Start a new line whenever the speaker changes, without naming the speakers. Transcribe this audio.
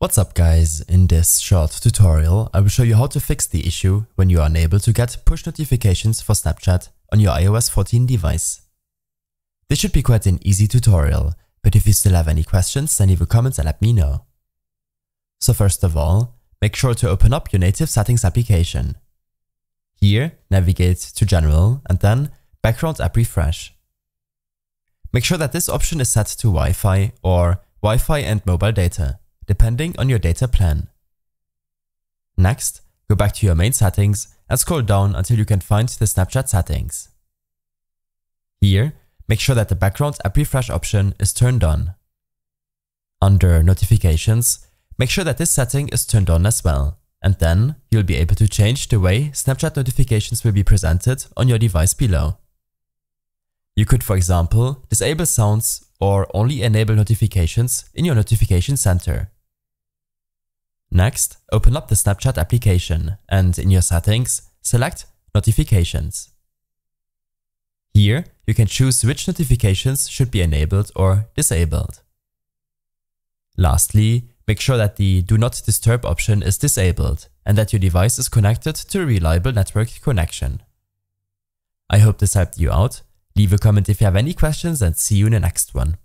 What's up guys, in this short tutorial I will show you how to fix the issue when you are unable to get push notifications for Snapchat on your iOS 14 device. This should be quite an easy tutorial, but if you still have any questions then leave a comment and let me know. So first of all, make sure to open up your native settings application. Here, navigate to General and then Background App Refresh. Make sure that this option is set to Wi-Fi or Wi-Fi and mobile data depending on your data plan. Next, go back to your main settings and scroll down until you can find the Snapchat settings. Here, make sure that the background app refresh option is turned on. Under notifications, make sure that this setting is turned on as well, and then you'll be able to change the way Snapchat notifications will be presented on your device below. You could for example disable sounds or only enable notifications in your notification center. Next, open up the Snapchat application and in your settings, select Notifications. Here, you can choose which notifications should be enabled or disabled. Lastly, make sure that the Do Not Disturb option is disabled and that your device is connected to a reliable network connection. I hope this helped you out. Leave a comment if you have any questions and see you in the next one.